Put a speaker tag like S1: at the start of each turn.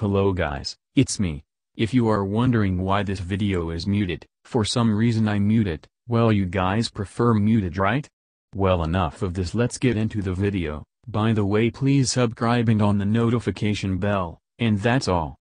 S1: Hello guys, it's me. If you are wondering why this video is muted, for some reason I mute it, well you guys prefer muted right? Well enough of this let's get into the video, by the way please subscribe and on the notification bell, and that's all.